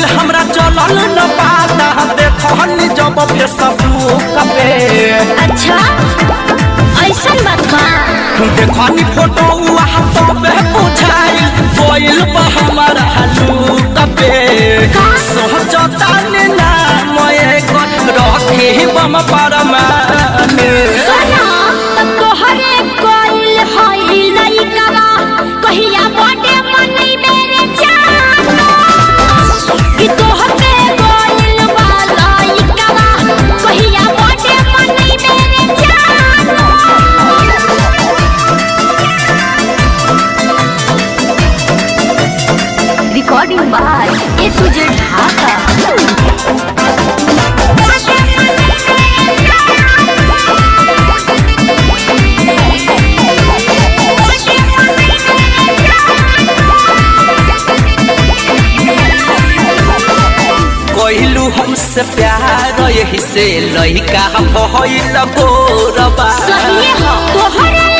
गइल हमरा चलल न पाता। देखनी जब फेसबुक पे अच्छा ऐसा बात बा। देखनी फ़ोटो वहाँ तबे बुझाइल। गइल बा हमारा लुक पे सोचता ने नाम एकर रखी बम परमाने recording by A to Z Dhaka. हमसे प्यार यही से लइका भइल गोरबा सही हो तोहरे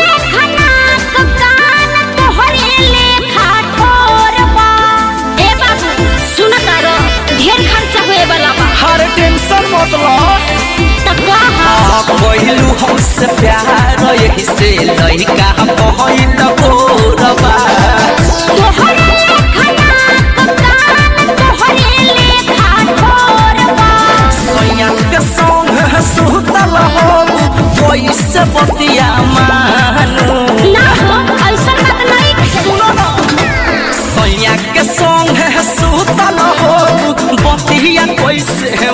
प्यार यही से लइका भइल गोरबा तोहरे लेखा नाक कान तोहरे लेखा ठोरबा सैया के संग सुतल हो कैसे बतिया मानू। ना हो ऐसा बात नहीं सुनो ना। के संग सुतल हो बतिया कैसे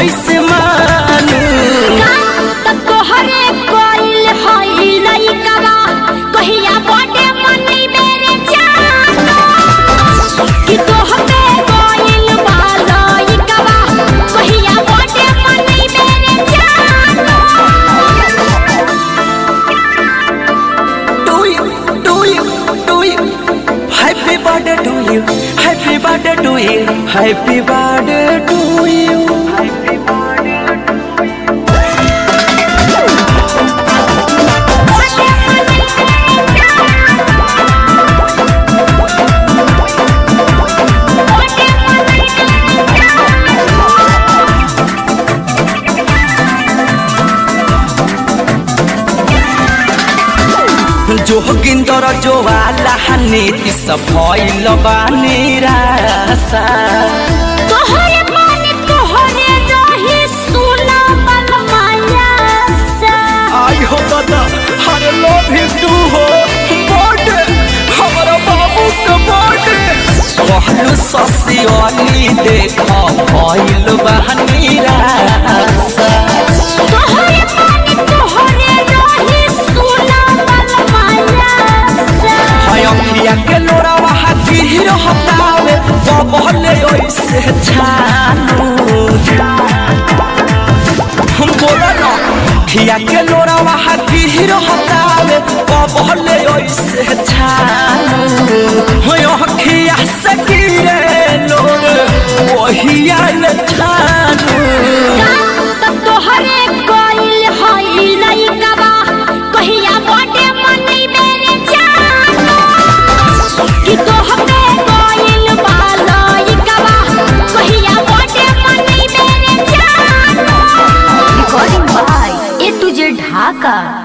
कैसे मानू तोहरे कोइल हई लइकावा कहिया बड़े मनी मेरे जानो कि तोहरे कोइल वाला लइकावा कहिया बड़े मनी मेरे जानो to you, to you, to you. Happy birthday to you, happy birthday to you, happy birthday to you. Joginder जोवाला नीति सफल बानी रासा। तोहरे मन तोहरे रही सुना बल माया सा। आई हो दादा हर लोभ तू हो बर्थडे हमारा बाबू का बर्थडे कहलू ससियली देख बानी से छानू। हम बोला ना, खिया के लोरावा हाथी हीरो हतावे पबले ओइसे छानू। होयो, खिया सकीरे लोग वही आयल छानू 아.